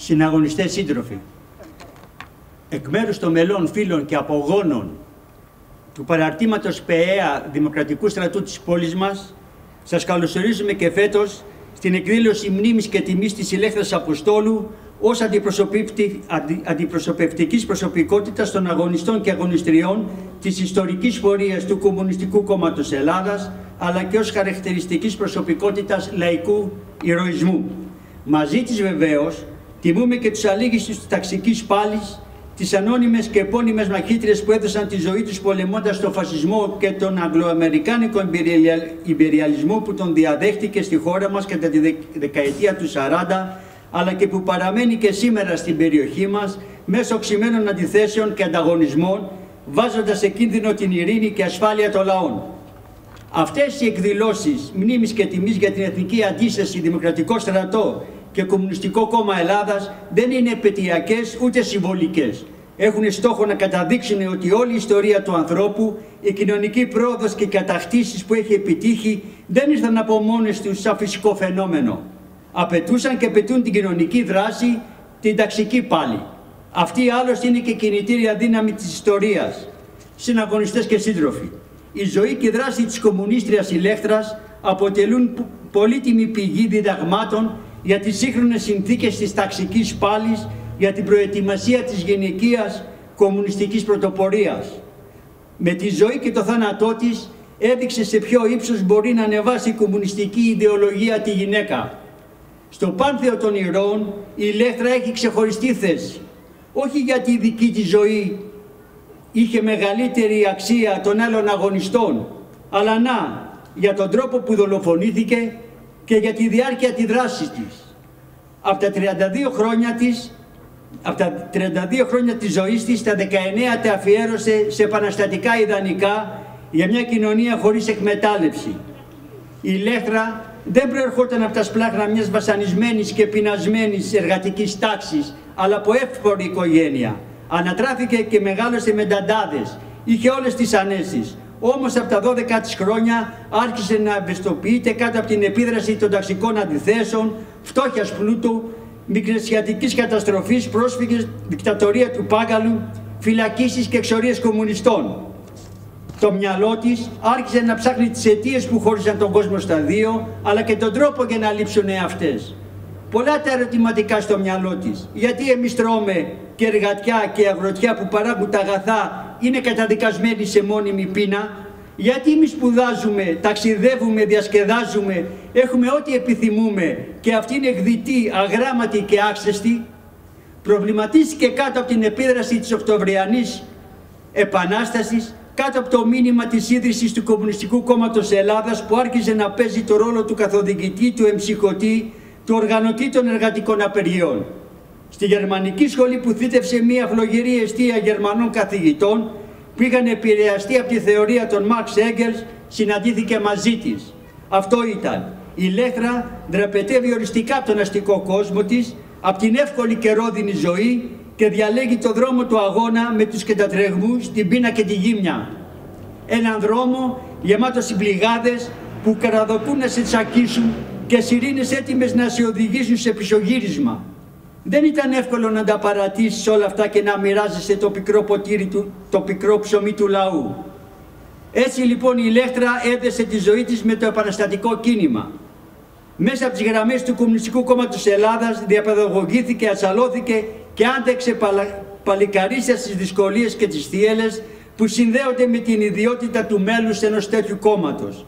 συναγωνιστές σύντροφοι, εκ μέρους των μελών, φίλων και απογόνων του παραρτήματος ΠΕΑ Δημοκρατικού Στρατού της πόλης μας, σας καλωσορίζουμε και φέτος στην εκδήλωση μνήμης και τιμής της Ηλέκτρας Αποστόλου ως αντιπροσωπευτικής προσωπικότητας των αγωνιστών και αγωνιστριών της ιστορικής πορείας του Κομμουνιστικού Κόμματος Ελλάδας, αλλά και ως χαρακτηριστικής προσωπικότητας λαϊκού ηρωισμού. Μαζί της βεβαίως τιμούμε και τους αλήγιστους της ταξικής πάλης, τις ανώνυμες και επώνυμες μαχήτριες που έδωσαν τη ζωή τους πολεμώντας τον φασισμό και τον αγγλοαμερικάνικο υπεριαλισμό που τον διαδέχτηκε στη χώρα μας κατά τη δεκαετία του 40 αλλά και που παραμένει και σήμερα στην περιοχή μας μέσω ξημένων αντιθέσεων και ανταγωνισμών, βάζοντας σε κίνδυνο την ειρήνη και ασφάλεια των λαών. Αυτές οι εκδηλώσεις μνήμης και τιμής για την εθνική αντίσταση, δημοκρατικό στρατό και κομμουνιστικό κόμμα Ελλάδας δεν είναι επαιτειακές ούτε συμβολικές. Έχουν στόχο να καταδείξουν ότι όλη η ιστορία του ανθρώπου, η κοινωνική πρόοδος και οι κατακτήσεις που έχει επιτύχει δεν ήρθαν από μόνες τους σαν φυσικό φαινόμενο απαιτούσαν και απαιτούν την κοινωνική δράση, την ταξική πάλι. Αυτή άλλωστε είναι και κινητήρια δύναμη της ιστορίας. Συναγωνιστές και σύντροφοι, η ζωή και η δράση της κομμουνίστριας ηλέκτρας αποτελούν πολύτιμη πηγή διδαγμάτων για τις σύγχρονες συνθήκες της ταξικής πάλης, για την προετοιμασία της γενικίας κομμουνιστικής πρωτοπορίας. Με τη ζωή και το θάνατό της έδειξε σε ποιο ύψος μπορεί να ανεβάσει η κομμουνιστική ιδεολογία τη γυναίκα στο πάνθεο των ηρώων η Ηλέκτρα έχει ξεχωριστή θέση. Όχι γιατί η δική της ζωή είχε μεγαλύτερη αξία των άλλων αγωνιστών, αλλά να, για τον τρόπο που δολοφονήθηκε και για τη διάρκεια της δράσης της. Από τα 32 χρόνια της, από τα 32 χρόνια της ζωής της, τα 19 τα αφιέρωσε σε επαναστατικά ιδανικά για μια κοινωνία χωρίς εκμετάλλευση. Η Ηλέκτρα δεν προερχόταν από τα σπλάχνα μιας βασανισμένης και πεινασμένης εργατικής τάξης, αλλά από εύπορη οικογένεια. Ανατράφηκε και μεγάλωσε με νταντάδες. Είχε όλες τις ανέσεις. Όμως από τα 12 της χρόνια άρχισε να ευαισθητοποιείται κάτω από την επίδραση των ταξικών αντιθέσεων, φτώχειας πλούτου, μικρεσιατικής καταστροφής, πρόσφυγες, δικτατορία του Πάγκαλου, φυλακίσεις και εξορίες κομμουνιστών το μυαλό της άρχισε να ψάχνει τις αιτίες που χώρισαν τον κόσμο στα δύο, αλλά και τον τρόπο για να λείψουν αυτέ. Πολλά τα ερωτηματικά στο μυαλό της. Γιατί εμείς τρώμε και εργατιά και αγροτιά που παράγουν τα αγαθά είναι καταδικασμένοι σε μόνιμη πείνα. Γιατί εμείς σπουδάζουμε, ταξιδεύουμε, διασκεδάζουμε, έχουμε ό,τι επιθυμούμε και αυτή είναι εκδητή, αγράμματη και άξεστη. Προβληματίστηκε κάτω από την επίδραση της Οκτωβριανής Επανάστασης κάτω από το μήνυμα της ίδρυσης του Κομμουνιστικού Κόμματος Ελλάδας που άρχιζε να παίζει το ρόλο του καθοδηγητή, του εμψυχωτή, του οργανωτή των εργατικών απεργιών. Στη γερμανική σχολή που θύτευσε μια φλογερή αιστεία Γερμανών καθηγητών που είχαν επηρεαστεί από τη θεωρία των Μάρξ Έγκελς συναντήθηκε μαζί της. Αυτό ήταν. Η Λέχρα δραπετεύει οριστικά από τον αστικό κόσμο της, από την εύκολη και ρόδινη ζωή και διαλέγει το δρόμο του αγώνα με τους κεντατρεγμούς, την πείνα και τη γύμνια. Έναν δρόμο γεμάτο συμπληγάδες που καραδοκούν να σε τσακίσουν και σιρήνες έτοιμες να σε οδηγήσουν σε πισωγύρισμα. Δεν ήταν εύκολο να τα παρατήσεις όλα αυτά και να μοιράζεσαι το πικρό ποτήρι του, το πικρό ψωμί του λαού. Έτσι λοιπόν η Λέχτρα έδεσε τη ζωή της με το επαναστατικό κίνημα. Μέσα από τις γραμμές του Κομμουνιστικού Κόμματος Ελλάδας διαπαιδαγωγήθηκε, ατσαλώθηκε και άντεξε παλα... παλικαρίσια στις δυσκολίες και τις θύελες που συνδέονται με την ιδιότητα του μέλους ενός τέτοιου κόμματος.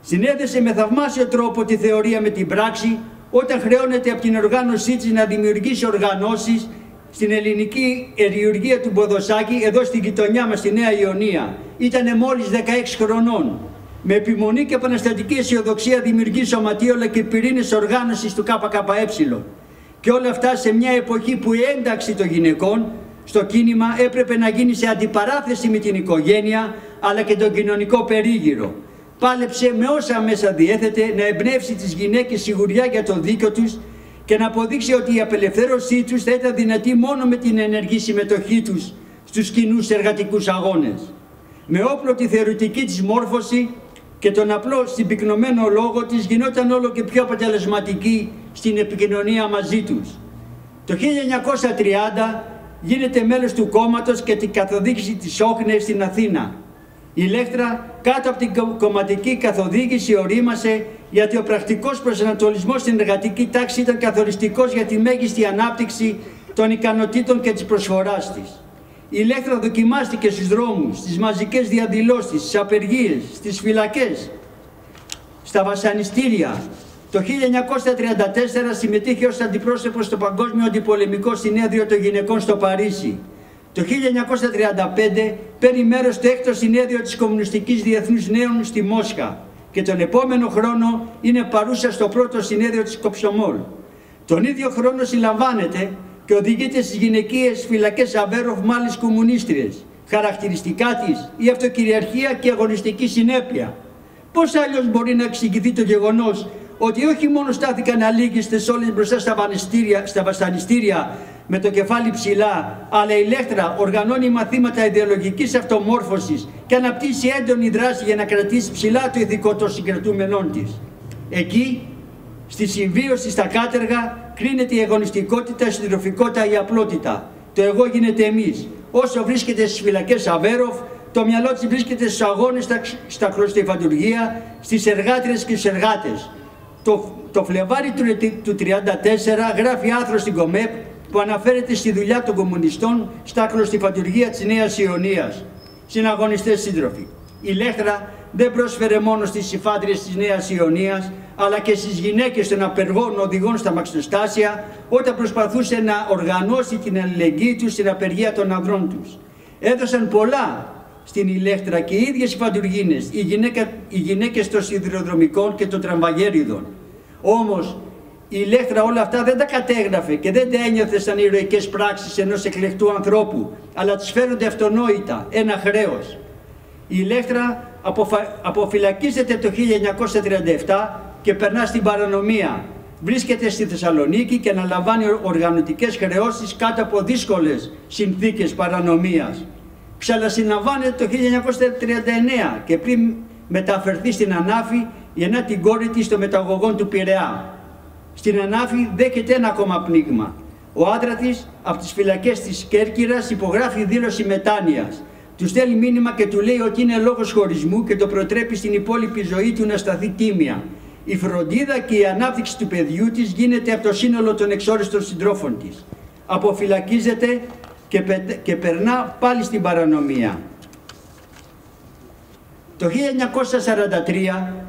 Συνέδεσε με θαυμάσιο τρόπο τη θεωρία με την πράξη όταν χρεώνεται από την οργάνωσή της να δημιουργήσει οργανώσεις στην ελληνική εριουργία του Μποδοσάκη εδώ στην γειτονιά μας στη Νέα Ιωνία. Ήτανε μόλις 16 χρονών. Με επιμονή και επαναστατική αισιοδοξία δημιουργεί σωματείο και πυρήνες οργάνωσης του ΚΚΕ. Και όλα αυτά σε μια εποχή που η ένταξη των γυναικών στο κίνημα έπρεπε να γίνει σε αντιπαράθεση με την οικογένεια αλλά και τον κοινωνικό περίγυρο. Πάλεψε με όσα μέσα διέθετε να εμπνεύσει τις γυναίκες σιγουριά για το δίκιο τους και να αποδείξει ότι η απελευθέρωσή τους θα ήταν δυνατή μόνο με την ενεργή συμμετοχή τους στους κοινούς εργατικούς αγώνες. Με όπλο τη θεωρητική της μόρφωση και τον απλό συμπυκνωμένο λόγο της γινόταν όλο και πιο αποτελεσματική στην επικοινωνία μαζί τους. Το 1930 γίνεται μέλος του κόμματος και την καθοδήγηση της Όχνες στην Αθήνα. Η Λέκτρα κάτω από την κομματική καθοδήγηση ορίμασε γιατί ο πρακτικός προσανατολισμός στην εργατική τάξη ήταν καθοριστικός για τη μέγιστη ανάπτυξη των ικανοτήτων και της προσφοράς της. Η Λέκτρα δοκιμάστηκε στους δρόμους, στις μαζικές διαδηλώσεις, στις απεργίες, στις φυλακές, στα βασανιστήρια. Το 1934 συμμετείχε ως αντιπρόσωπος στο Παγκόσμιο Αντιπολεμικό Συνέδριο των Γυναικών στο Παρίσι. Το 1935 παίρνει μέρος στο έκτο συνέδριο της Κομμουνιστικής Διεθνούς Νέων στη Μόσχα και τον επόμενο χρόνο είναι παρούσα στο πρώτο συνέδριο της Κοψομόλ. Τον ίδιο χρόνο συλλαμβάνεται και οδηγείται στις γυναικείες φυλακές Αβέροφ μάλις κομμουνίστριες. Χαρακτηριστικά της η αυτοκυριαρχία και αγωνιστική συνέπεια. Πώς άλλος μπορεί να εξηγηθεί το γεγονός ότι όχι μόνο στάθηκαν αλήγιστες όλες μπροστά στα, στα βασανιστήρια με το κεφάλι ψηλά, αλλά η Λέχτρα οργανώνει μαθήματα ιδεολογικής αυτομόρφωσης και αναπτύσσει έντονη δράση για να κρατήσει ψηλά το ηθικό των συγκρατούμενών της. Εκεί, στη συμβίωση στα κάτεργα, κρίνεται η αγωνιστικότητα, η συντροφικότητα, η απλότητα. Το εγώ γίνεται εμείς. Όσο βρίσκεται στις φυλακές Αβέροφ, το μυαλό της βρίσκεται στους αγώνες, στα, στα χλωστιφαντουργία, στις εργάτριες και στους εργάτες. Το, το Φλεβάρι του 1934 γράφει άθρο στην ΚΟΜΕΠ που αναφέρεται στη δουλειά των κομμουνιστών στα κλωστιφαντουργία της Νέας Ιωνίας. Συναγωνιστές σύντροφοι, η Λέχτρα δεν πρόσφερε μόνο στις συμφάντριες της Νέας Ιωνίας, αλλά και στις γυναίκες των απεργών οδηγών στα μαξιστάσια, όταν προσπαθούσε να οργανώσει την αλληλεγγύη τους στην απεργία των ανδρών τους. Έδωσαν πολλά στην Ηλέκτρα και οι ίδιες οι φαντουργίνες, οι, γυναίκα, οι γυναίκες των σιδηροδρομικών και των τραμβαγέριδων. Όμως η Ηλέκτρα όλα αυτά δεν τα κατέγραφε και δεν τα ένιωθε σαν ηρωικές πράξεις ενός εκλεκτού ανθρώπου, αλλά τις φέρονται αυτονόητα, ένα χρέος. Η Ηλέκτρα αποφα... αποφυλακίζεται το 1937 και περνά στην παρανομία. Βρίσκεται στη Θεσσαλονίκη και αναλαμβάνει οργανωτικές χρεώσεις κάτω από δύσκολες συνθήκες παρανομίας. Ξανασυναμβάνεται το 1939 και πριν μεταφερθεί στην Ανάφη γεννά την κόρη της στο μεταγωγόν του Πειραιά. Στην Ανάφη δέχεται ένα ακόμα πνίγμα. Ο άντρα της από τις φυλακές της Κέρκυρας υπογράφει δήλωση μετάνοιας. Του στέλνει μήνυμα και του λέει ότι είναι λόγος χωρισμού και το προτρέπει στην υπόλοιπη ζωή του να σταθεί τίμια. Η φροντίδα και η ανάπτυξη του παιδιού της γίνεται από το σύνολο των εξόριστων συντρόφων της. Αποφυλακίζεται και, και περνά πάλι στην παρανομία. Το 1943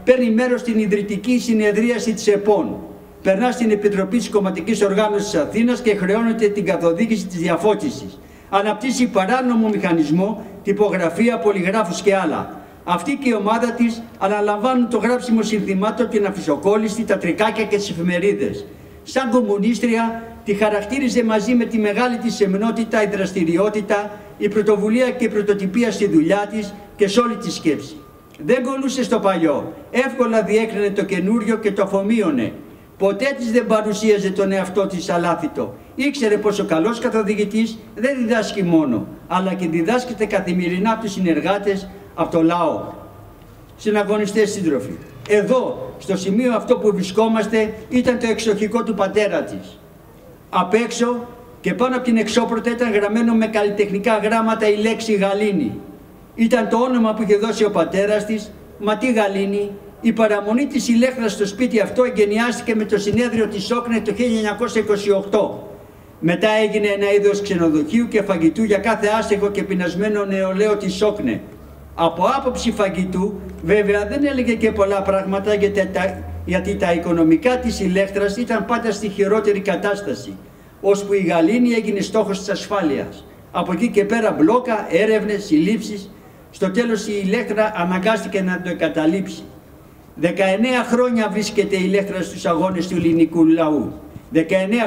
παίρνει μέρος στην ιδρυτική συνεδρίαση της ΕΠΟΝ περνά στην Επιτροπή της Κομματικής Οργάνωσης της Αθήνας και χρεώνεται την καθοδήγηση της διαφώτισης. Αναπτύσσει παράνομο μηχανισμό, τυπογραφία, πολυγράφους και άλλα. Αυτή και η ομάδα της αναλαμβάνουν το γράψιμο συνθημάτων, την αφισοκόλληση, τα τρικάκια και τις εφημερίδες. Σαν κομμουνίστρια, τη χαρακτήριζε μαζί με τη μεγάλη της σεμνότητα, η δραστηριότητα, η πρωτοβουλία και η πρωτοτυπία στη δουλειά της και σε όλη τη σκέψη. Δεν κολούσε στο παλιό, εύκολα διέκρινε το καινούριο και το αφομοίωνε. Ποτέ της δεν παρουσίαζε τον εαυτό της αλάθητο. Ήξερε πως ο καλός καθοδηγητής δεν διδάσκει μόνο, αλλά και διδάσκεται καθημερινά από τους συνεργάτες, από το λαό. Συναγωνιστές σύντροφοι. Εδώ, στο σημείο αυτό που βρισκόμαστε, ήταν το εξοχικό του πατέρα της. Απ' έξω και πάνω από την εξώπρωτα ήταν γραμμένο με καλλιτεχνικά γράμματα η λέξη Γαλήνη. Ήταν το όνομα που είχε δώσει ο πατέρας της, μα τι Γαλήνη, η παραμονή της ηλέκτρας στο σπίτι αυτό εγκαινιάστηκε με το συνέδριο της Σόκνε το 1928. Μετά έγινε ένα είδος ξενοδοχείου και φαγητού για κάθε άστεγο και πεινασμένο νεολαίο της Σόκνε. Από άποψη φαγητού βέβαια δεν έλεγε και πολλά πράγματα γιατί τα, οικονομικά της ηλέκτρας ήταν πάντα στη χειρότερη κατάσταση, ώσπου η Γαλήνη έγινε στόχος της ασφάλειας. Από εκεί και πέρα μπλόκα, έρευνες, συλλήψεις, στο τέλος η ηλέκτρα αναγκάστηκε να το εγκαταλείψει. 19 χρόνια βρίσκεται η Λέχτρα στους αγώνες του ελληνικού λαού. 19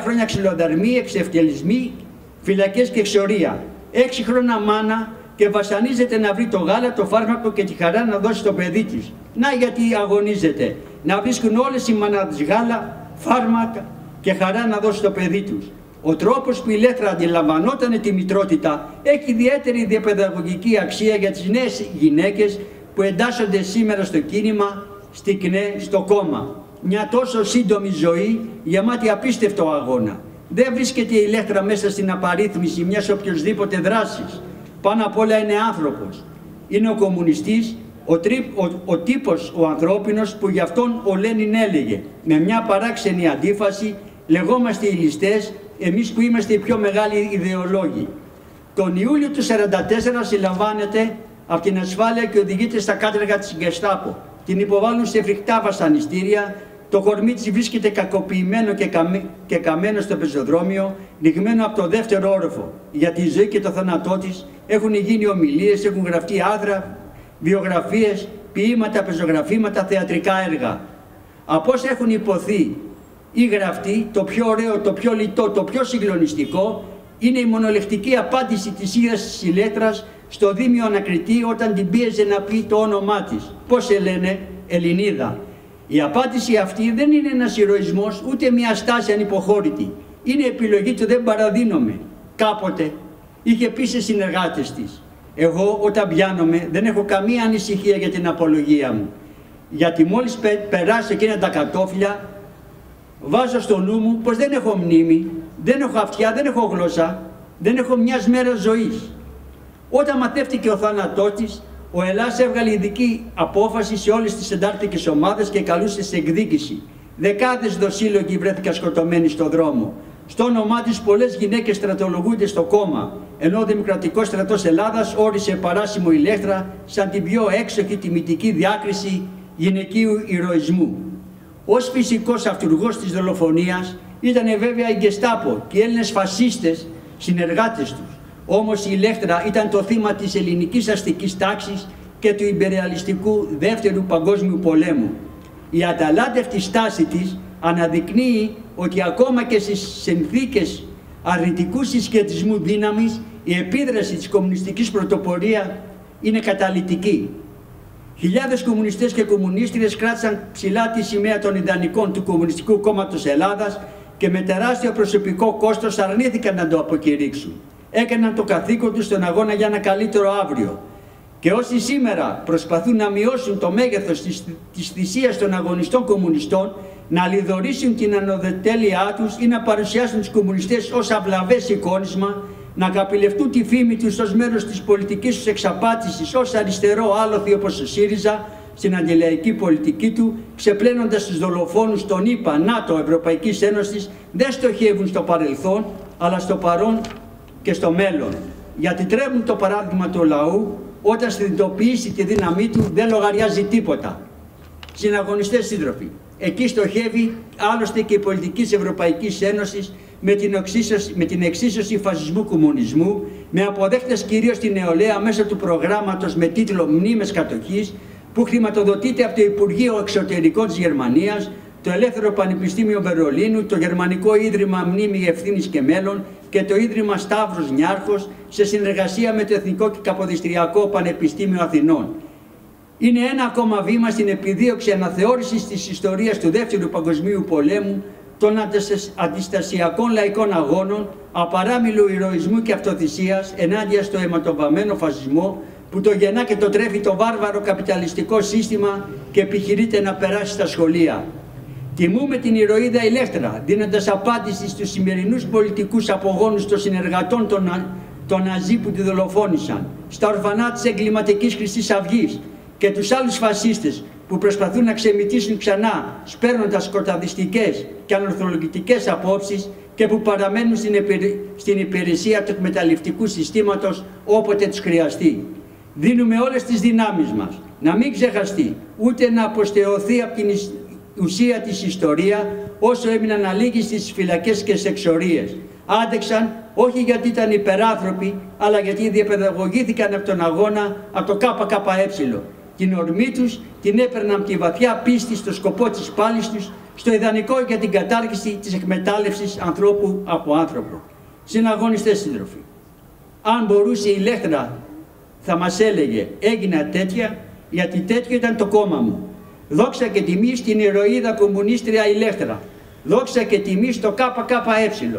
χρόνια ξυλοδαρμοί, εξευτελισμοί, φυλακές και εξορία. 6 χρόνια μάνα και βασανίζεται να βρει το γάλα, το φάρμακο και τη χαρά να δώσει στο παιδί της. Να γιατί αγωνίζεται. Να βρίσκουν όλες οι μανάδες γάλα, φάρμακα και χαρά να δώσει στο παιδί τους. Ο τρόπος που η Λέχτρα αντιλαμβανόταν τη μητρότητα έχει ιδιαίτερη διαπαιδαγωγική αξία για τις νέες γυναίκες που εντάσσονται σήμερα στο κίνημα στη ΚΝΕ, στο κόμμα. μια τόσο σύντομη ζωή γεμάτη απίστευτο αγώνα. Δεν βρίσκεται η Ηλέκτρα μέσα στην απαρίθμηση μιας οποιοδήποτε δράσης. Πάνω απ' όλα είναι άνθρωπος. Είναι ο κομμουνιστής, ο, τρί, ο, ο τύπος ο ανθρώπινος που γι' αυτόν ο Λένιν έλεγε με μια παράξενη αντίφαση λεγόμαστε οι ληστές εμείς που είμαστε οι πιο μεγάλοι ιδεολόγοι. Τον Ιούλιο του 1944 συλλαμβάνεται από την ασφάλεια και οδηγείται στα κάτρεγα της Γκεστάπο. Την υποβάλλουν σε φρικτά βασανιστήρια, το κορμί της βρίσκεται κακοποιημένο και, και καμένο στο πεζοδρόμιο, λιγμένο από το δεύτερο όροφο. Για τη ζωή και το θάνατό της έχουν γίνει ομιλίες, έχουν γραφτεί άδρα, βιογραφίες, ποίηματα, πεζογραφήματα, θεατρικά έργα. Από όσα έχουν υποθεί ή γραφτεί, το πιο ωραίο, το πιο λιτό, το πιο συγκλονιστικό είναι η μονολεκτική απάντηση της ίδιας της ηλέτρας στο Δήμιο Ανακριτή όταν την πίεζε να πει το όνομά της. Πώς σε λένε, Ελληνίδα. Η απάντηση αυτή δεν είναι ένας ηρωισμός ούτε μια στάση ανυποχώρητη. Είναι επιλογή του δεν παραδίνομαι. Κάποτε είχε πει σε συνεργάτες της. Εγώ όταν πιάνομαι δεν έχω καμία ανησυχία για την απολογία μου. Γιατί μόλις περάσει εκείνα τα κατόφλια βάζω στο νου μου πως δεν έχω μνήμη, δεν έχω αυτιά, δεν έχω γλώσσα, δεν έχω μιας μέρας ζωής. Όταν μαθεύτηκε ο θάνατός της, ο Ελλάς έβγαλε ειδική απόφαση σε όλες τις εντάρτικες ομάδες και καλούσε σε εκδίκηση. Δεκάδες δοσύλλογοι βρέθηκαν σκοτωμένοι στον δρόμο. Στο όνομά της πολλές γυναίκες στρατολογούνται στο κόμμα, ενώ ο Δημοκρατικός Στρατός Ελλάδας όρισε παράσιμο ηλέκτρα σαν την πιο έξοχη τιμητική διάκριση γυναικείου ηρωισμού. Ω φυσικός αυτούργος της δολοφονίας ήταν βέβαια η Γκεστάπο και οι Έλληνες φασίστες συνεργάτες τους. Όμως η ηλέκτρα ήταν το θύμα της ελληνικής αστικής τάξης και του υπερεαλιστικού δεύτερου παγκόσμιου πολέμου. Η αταλάντευτη στάση της αναδεικνύει ότι ακόμα και στις συνθήκες αρνητικού συσχετισμού δύναμης η επίδραση της κομμουνιστικής πρωτοπορία είναι καταλητική. Χιλιάδες κομμουνιστές και κομμουνίστριες κράτησαν ψηλά τη σημαία των ιδανικών του Κομμουνιστικού Κόμματος Ελλάδας και με τεράστιο προσωπικό κόστος αρνήθηκαν να το αποκηρύξουν. Έκαναν το καθήκον τους στον αγώνα για ένα καλύτερο αύριο. Και όσοι σήμερα προσπαθούν να μειώσουν το μέγεθος της, της θυσίας των αγωνιστών κομμουνιστών να λιδωρήσουν την ανωδετέλειά τους ή να παρουσιάσουν τους κομμουνιστές ως αυλαβές εικόνισμα, να καπηλευτούν τη φήμη τους ως μέρος της πολιτικής τους εξαπάτησης ως αριστερό άλοθη όπως ο ΣΥΡΙΖΑ στην αντιλαϊκή πολιτική του, ξεπλένοντας τους δολοφόνους των ΗΠΑ, ΝΑΤΟ, Ευρωπαϊκής Ένωσης, δεν στοχεύουν στο παρελθόν, αλλά στο παρόν και στο μέλλον. Γιατί τρέμουν το παράδειγμα του λαού όταν συνειδητοποιήσει τη δύναμή του δεν λογαριάζει τίποτα. Συναγωνιστές σύντροφοι, Εκεί στοχεύει άλλωστε και η πολιτική της Ευρωπαϊκής Ένωσης με την, εξίσωση, με την εξίσωση φασισμού κομμουνισμού, με αποδέχτες κυρίως την νεολαία μέσω του προγράμματος με τίτλο «Μνήμες κατοχής» που χρηματοδοτείται από το Υπουργείο Εξωτερικών της Γερμανίας, το Ελεύθερο Πανεπιστήμιο Βερολίνου, το Γερμανικό Ίδρυμα Μνήμη Ευθύνης και Μέλλον και το Ίδρυμα Σταύρος Νιάρχος σε συνεργασία με το Εθνικό και Καποδιστριακό Πανεπιστήμιο Αθηνών είναι ένα ακόμα βήμα στην επιδίωξη αναθεώρησης της ιστορίας του Δεύτερου Παγκοσμίου Πολέμου, των αντιστασιακών λαϊκών αγώνων, απαράμιλου ηρωισμού και αυτοθυσίας ενάντια στο αιματοβαμμένο φασισμό που το γεννά και το τρέφει το βάρβαρο καπιταλιστικό σύστημα και επιχειρείται να περάσει στα σχολεία. Τιμούμε την ηρωίδα ηλέκτρα, δίνοντας απάντηση στους σημερινούς πολιτικούς απογόνους των συνεργατών των, των Ναζί που τη δολοφόνησαν, στα ορφανά της εγκληματικής Χρυσής Αυγής, και τους άλλους φασίστες που προσπαθούν να ξεμητήσουν ξανά σπέρνοντας σκοταδιστικές και ανορθολογητικές απόψεις και που παραμένουν στην υπηρεσία του εκμεταλλευτικού συστήματος όποτε τους χρειαστεί. Δίνουμε όλες τις δυνάμεις μας να μην ξεχαστεί ούτε να αποστεωθεί από την ουσία της ιστορία όσο έμειναν αλήγοι στις φυλακές και σε εξορίες. Άντεξαν όχι γιατί ήταν υπεράνθρωποι αλλά γιατί διαπαιδαγωγήθηκαν από τον αγώνα από το ΚΚΕ την ορμή τους την έπαιρναν από τη βαθιά πίστη στο σκοπό της πάλης τους, στο ιδανικό για την κατάργηση της εκμετάλλευσης ανθρώπου από άνθρωπο. Συναγωνιστές σύντροφοι, αν μπορούσε η Λέχτρα θα μας έλεγε έγινα τέτοια γιατί τέτοιο ήταν το κόμμα μου. Δόξα και τιμή στην ηρωίδα κομμουνίστρια Ηλέκτρα. Δόξα και τιμή στο ΚΚΕ.